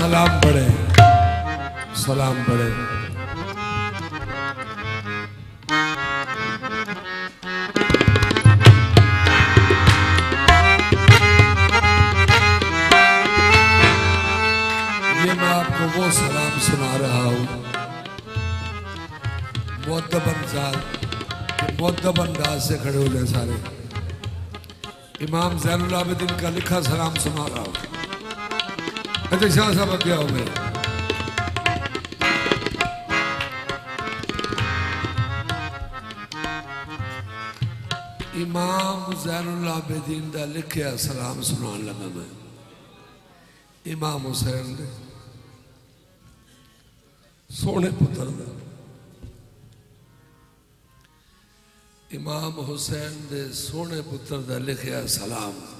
सलाम पढ़े। सलाम पढ़े। ये मैं आपको वो सलाम सुना रहा हूँ। मुद्दब अंदाज मुद्दब से खड़े हो गए सारे। इमाम जैन का लिखा सलाम सुना रहा हूँ। अच्छा शाह साहब क्या हो गए इमाम जैनुल आबिदीन का लिखिया सलाम सुनान लगा मैं इमाम हुसैन ने सोने पुत्र का इमाम हुसैन दे सोने पुत्र का लिखिया सलाम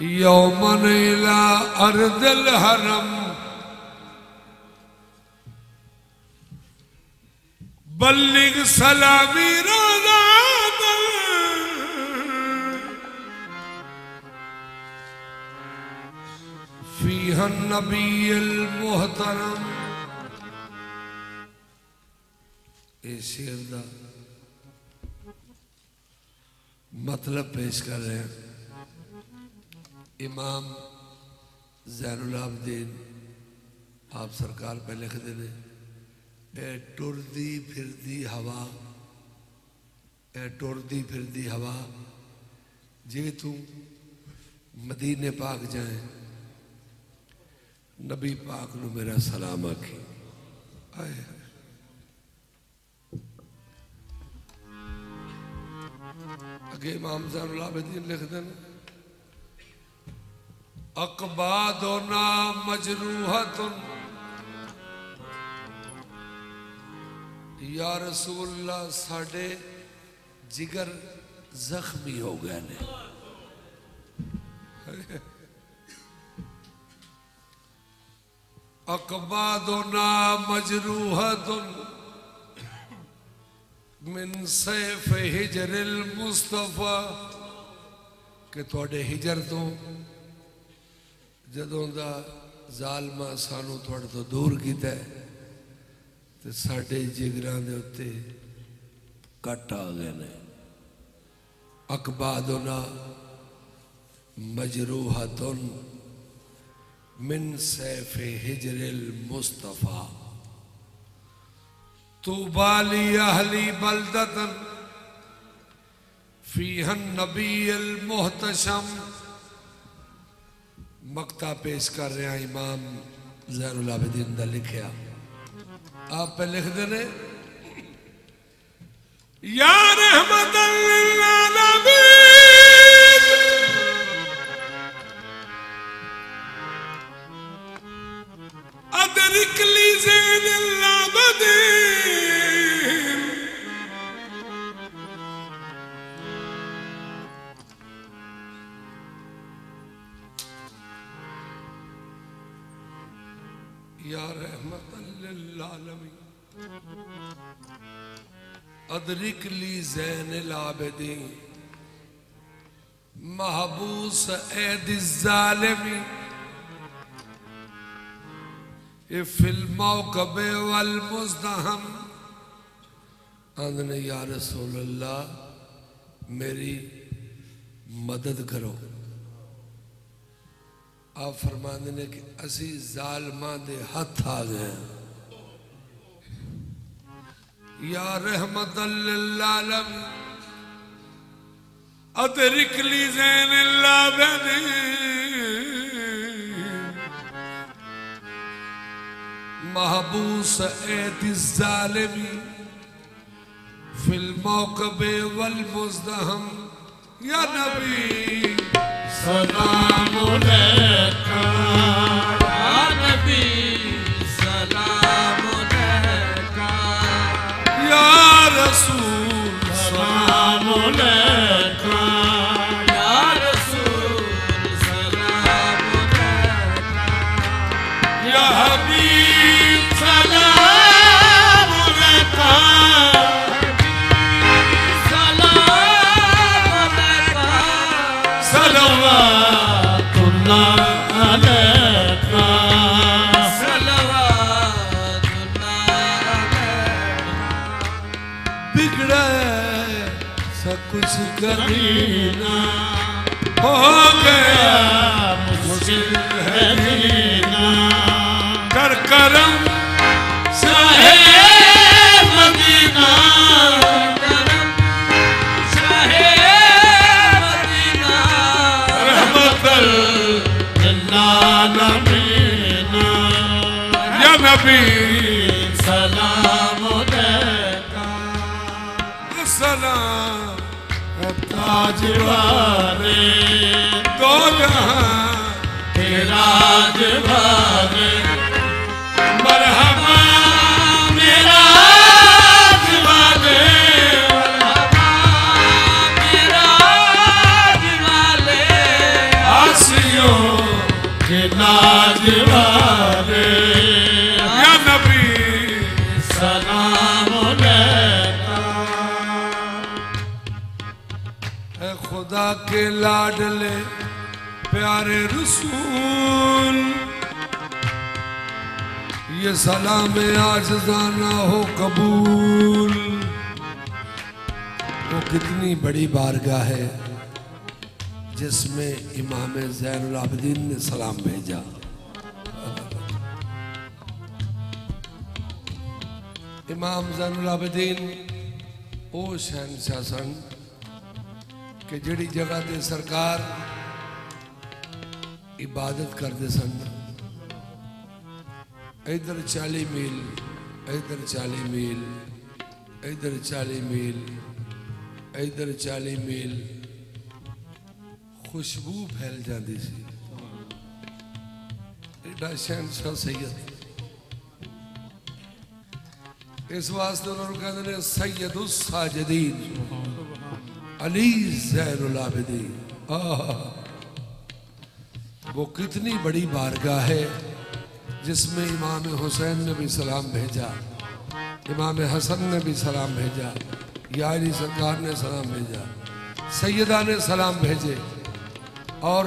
यौमन इला अर्दल हरम। बल्लिग सलामी फीहन नबी मोहतरम। ये शेर का मतलब पेश कर रहे हैं। इमाम जैनलाब्दीन आप सरकार पर लिखते देने, ए टुरदी फिरदी हवा, ए टुरदी फिर हवा, जे तू मदीने पाक जाए, नबी पाक न मेरा सलाम आखी। आए अगे इमाम जैनलाब्दीन लिख देने। अकबादोना मजरूहत या रसूल्ला साढ़े जिगर जख्मी हो गए ने। अकबादोना मजरूहतुन मिन सैफ हिजरिल मुस्तफ़ा, के थोड़े हिजर तो जदों का जालमा सानू थोड़े तो दूर किया तो साढ़े जिगर के उ कट आ गए ने अकबाद मजरूह तुन मिन सैफ हिजरिल मुस्तफ़ा तू बाली अहली बलदतन फीहन नबी अल मोहतम मकता पेश कर रहा इमाम जैन आबदीन का लिखा आप पे लिख ने यार या आलमीन अदरिक ली जैन आबिदीन महबूस ऐद जालिमी ये फ़िल्मों कबे वल मुजदहम। आंदने या रसूल अल्लाह मेरी मदद करो। आप फरमाते ने कि असी जालमां दे हथ आ गए या रहमत लालम अतरिकली जैन लाबन। महबूस ऐतिजालमी फ़िल्मों कबे वल मुजदहम, या नबी। साम नदी सनाम प्यारु कुछ हो गया। मुश्किल है जीना कर करम। चाहे मदीना। रहमतल। जन्नानमीना या नबी। ताजवारे दो जहाँ तेरा के लाडले प्यारे रसूल। ये सलाम आजाना हो कबूल। वो कितनी बड़ी बारगाह है, जिसमें इमाम जैन ने सलाम भेजा। इमाम जैनदीन ओ शहनशाह संग ਕਿ ਜਿਹੜੀ ਜਗ੍ਹਾ ਤੇ ਸਰਕਾਰ ਇਬਾਦਤ ਕਰਦੇ ਸਨ ਇਧਰ 40 ਮੀਲ ਇਧਰ 40 ਮੀਲ ਇਧਰ 40 ਮੀਲ ਇਧਰ 40 ਮੀਲ ਖੁਸ਼ਬੂ ਫੈਲ ਜਾਂਦੀ ਸੀ ਐਡਾ ਸ਼ਹਿਨशाह ਸੈਦ इस वास्ते उन्होंने कहते हैं सैयद साजदीन अली आबिदीन वो कितनी बड़ी बारगाह है जिसमें इमाम हुसैन ने भी सलाम भेजा, इमाम हसन ने भी सलाम भेजा यारी सरकार ने सलाम भेजा सैदा ने सलाम भेजे, और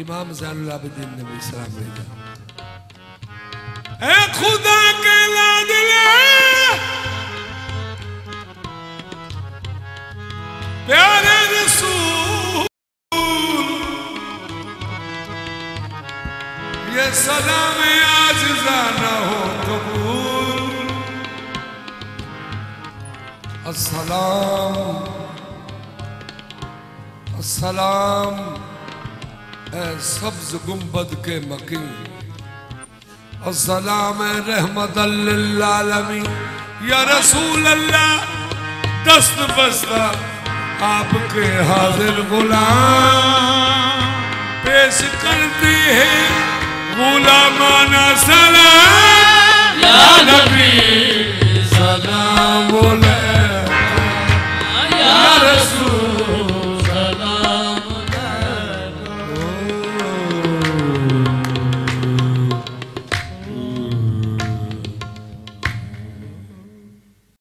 इमाम जैनुल आबिदीन ने भी सलाम भेजा। ए खुदा के लाडले! प्यारे रसूल, ये सलाम आज जाना हो कबूल। अस्सलाम ए सब्ज गुंबद के मकीन। अस्सलाम ए रहमत या रसूल अल्लाह, दस्त बस्ता। आपके हाजिर गुलाम पेश करते हैं गुलामाना सलाम।